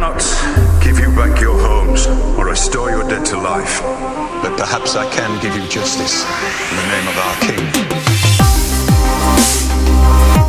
cannot give you back your homes or restore your dead to life, but perhaps I can give you justice in the name of our King.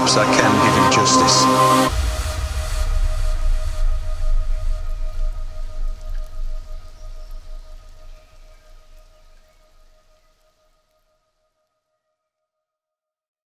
Perhaps I can give you justice.